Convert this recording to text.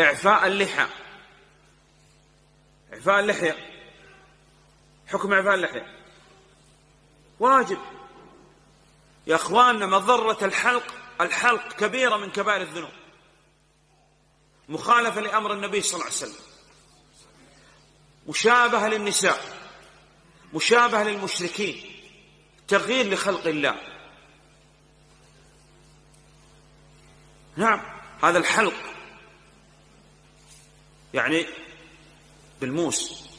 إعفاء اللحى إعفاء اللحية. حكم إعفاء اللحية. واجب. يا أخواننا مضرة الحلق الحلق كبيرة من كبائر الذنوب. مخالفة لأمر النبي صلى الله عليه وسلم. مشابهة للنساء. مشابهة للمشركين. تغيير لخلق الله. نعم هذا الحلق يعني بالموس.